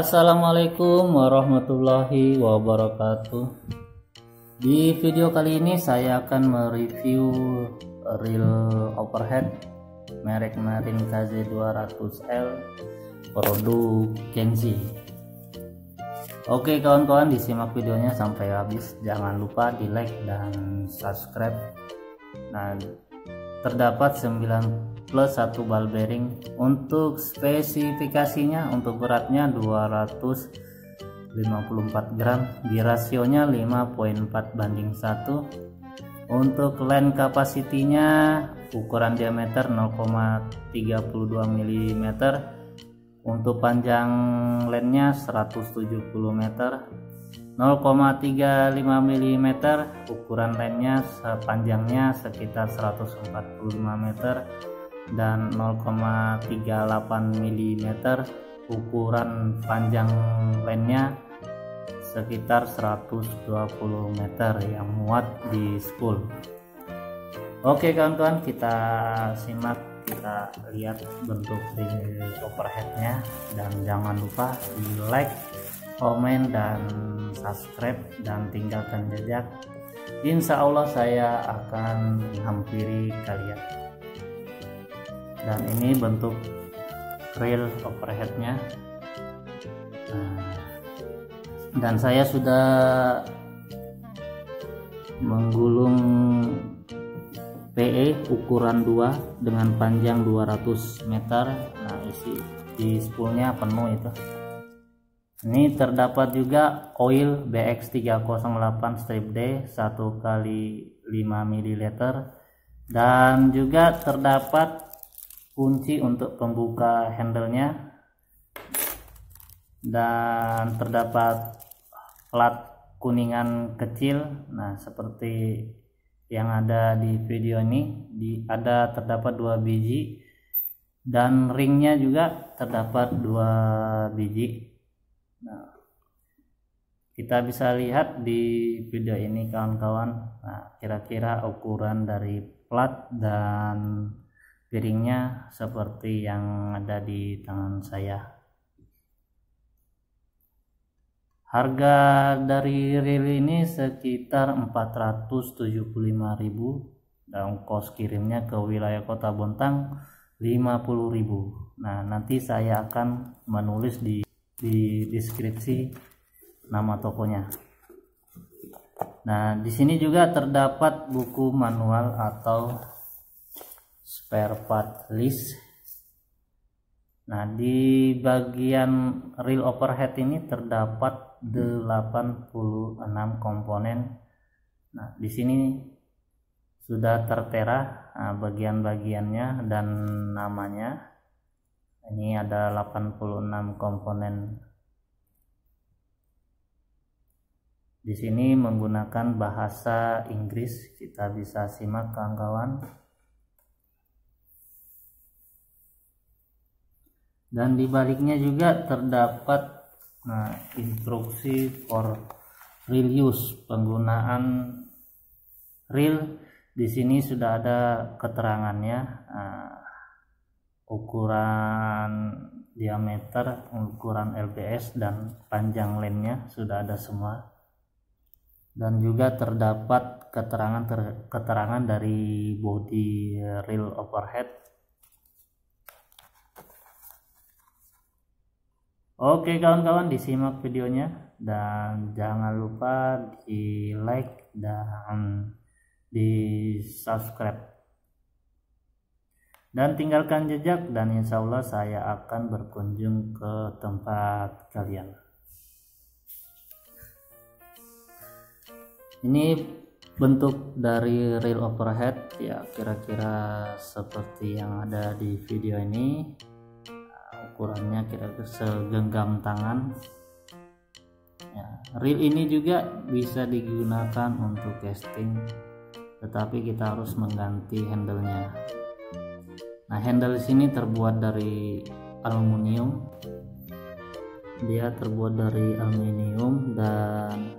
Assalamualaikum warahmatullahi wabarakatuh. Di video kali ini saya akan mereview reel overhead merek Marin KZ200L produk Kenzi Oke kawan-kawan disimak videonya sampai habis. Jangan lupa di like dan subscribe. Nah terdapat 9 plus 1 ball bearing. Untuk spesifikasinya untuk beratnya 254 gram. Di rasionya 5.4 banding 1 untuk land kapasitinya ukuran diameter 0,32 mm untuk panjang landnya 170 meter. 0,35 mm ukuran lainnya sepanjangnya sekitar 145 meter dan 0,38 mm ukuran panjang lainnya sekitar 120 meter yang muat di spool. Oke kawan-kawan kita simak kita lihat bentuk di overheadnya. Dan jangan lupa di like komen dan subscribe dan tinggalkan jejak. Insya Allah saya akan hampiri kalian dan ini bentuk reel overheadnya. Nah, dan saya sudah menggulung PE ukuran 2 dengan panjang 200 meter. Nah isi di spoolnya penuh itu. Ini terdapat juga oil BX308 strip D 1 kali 5 ml dan juga terdapat kunci untuk pembuka handlenya. Dan terdapat plat kuningan kecil. Nah seperti yang ada di video ini di ada terdapat dua biji. Dan ringnya juga terdapat dua biji. Nah, kita bisa lihat di video ini kawan-kawan. Nah, kira-kira ukuran dari plat dan piringnya seperti yang ada di tangan saya. Harga dari reel ini sekitar 475.000 dan kos kirimnya ke wilayah Kota Bontang 50.000. Nah, nanti saya akan menulis di di deskripsi nama tokonya. Nah, di sini juga terdapat buku manual atau spare part list. Nah, di bagian reel overhead ini terdapat 86 komponen. Nah, di sini sudah tertera nah, bagian-bagiannya dan namanya ini ada 86 komponen di sini menggunakan bahasa Inggris kita bisa simak kawan-kawan dan di baliknya juga terdapat nah instruksi for real use penggunaan real di sini sudah ada keterangannya nah, ukuran diameter, ukuran LBS dan panjang lemnya sudah ada semua. Dan juga terdapat keterangan ter, keterangan dari body reel overhead. Oke kawan-kawan disimak videonya. Dan jangan lupa di like dan di subscribe. Dan tinggalkan jejak dan insya Allah saya akan berkunjung ke tempat kalian. Ini bentuk dari reel overhead ya kira-kira seperti yang ada di video ini ukurannya kira-kira segenggam tangan ya, reel ini juga bisa digunakan untuk casting tetapi kita harus mengganti handlenya Nah, handle sini terbuat dari aluminium. Dia terbuat dari aluminium dan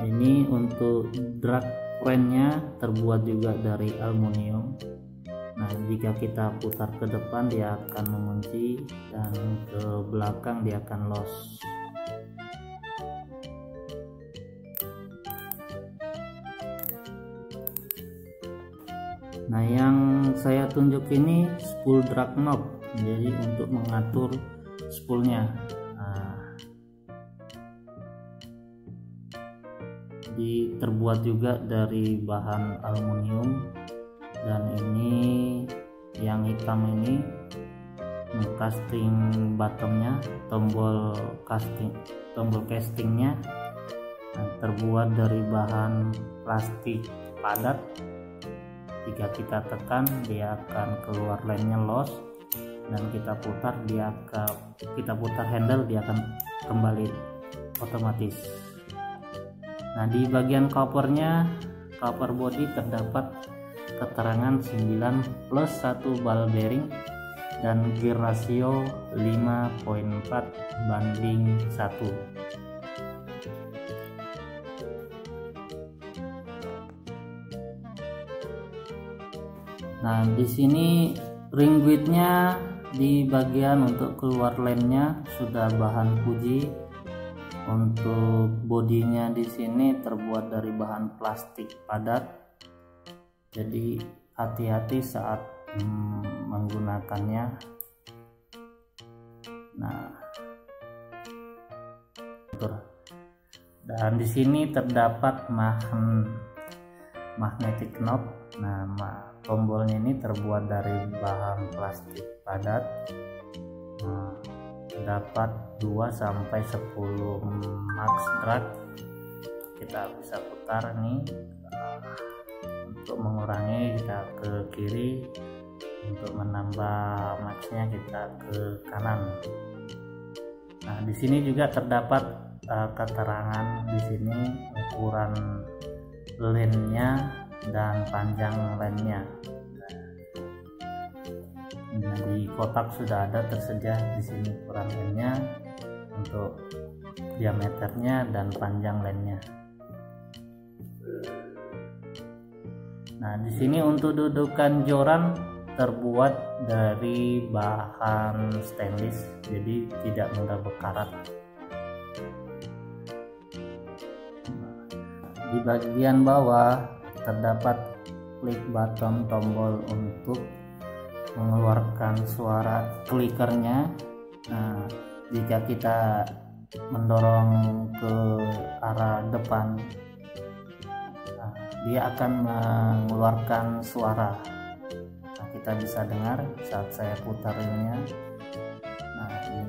ini untuk drag crannya terbuat juga dari aluminium. Nah jika kita putar ke depan dia akan mengunci dan ke belakang dia akan loss nah yang saya tunjuk ini spool drag knob. Jadi untuk mengatur spoolnya. Nah, di terbuat juga dari bahan aluminium dan ini yang hitam ini casting bottomnya tombol casting tombol castingnya terbuat dari bahan plastik padat. Jika kita tekan dia akan keluar lainnya loss dan kita putar dia akan kita putar handle dia akan kembali otomatis. Nah di bagian covernya cover body terdapat keterangan 9 plus 1 ball bearing dan gear rasio 5.4 banding 1 Nah, di sini ring widthnya di bagian untuk keluar lemnya sudah bahan Fuji. Untuk bodinya di sini terbuat dari bahan plastik padat jadi hati-hati saat hmm, menggunakannya. Nah. Dan di sini terdapat magn magnetic knob. Nah tombolnya ini terbuat dari bahan plastik padat. Nah, dapat 2 sampai 10 max drag. Kita bisa putar nih untuk mengurangi kita ke kiri untuk menambah maxnya kita ke kanan. Nah di sini juga terdapat uh, keterangan di sini ukuran lensnya dan panjang lensnya nah, di kotak sudah ada tersedia di sini ukuran lensnya untuk diameternya dan panjang lensnya Nah, di sini untuk dudukan joran terbuat dari bahan stainless, jadi tidak mudah berkarat. Di bagian bawah terdapat klik button tombol untuk mengeluarkan suara klikernya. Nah, jika kita mendorong ke arah depan dia akan mengeluarkan suara. Nah, kita bisa dengar saat saya putar ininya nah ini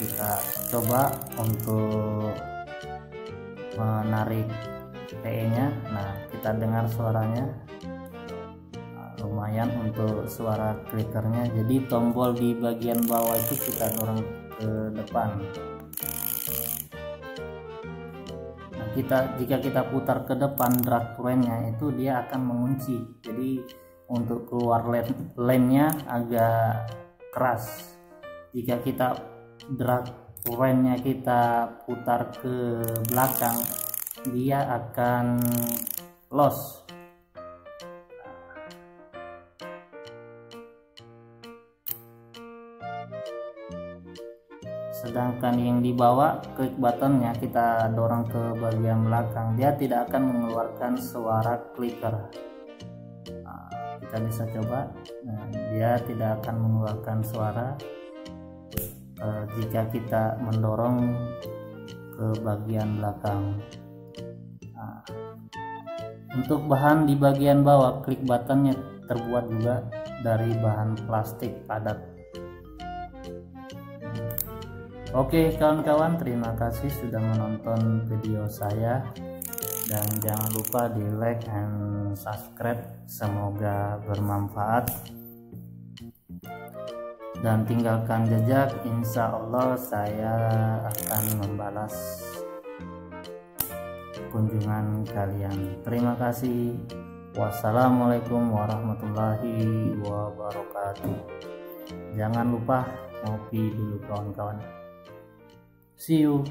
kita coba untuk menarik PE nya nah kita dengar suaranya. Nah, lumayan untuk suara klikernya jadi tombol di bagian bawah itu kita dorong ke depan kita jika kita putar ke depan drag nya itu dia akan mengunci. Jadi untuk keluar lane agak keras. Jika kita drag nya kita putar ke belakang dia akan loss sedangkan yang dibawa klik buttonnya kita dorong ke bagian belakang. Dia tidak akan mengeluarkan suara clicker. Nah, kita bisa coba. Nah, dia tidak akan mengeluarkan suara. Eh, jika kita mendorong ke bagian belakang. Nah, untuk bahan di bagian bawah klik buttonnya terbuat juga dari bahan plastik padat Oke kawan-kawan terima kasih sudah menonton video saya. Dan jangan lupa di like and subscribe. Semoga bermanfaat. Dan tinggalkan jejak. Insya Allah saya akan membalas kunjungan kalian. Terima kasih. Wassalamualaikum warahmatullahi wabarakatuh. Jangan lupa ngopi dulu kawan-kawan See you.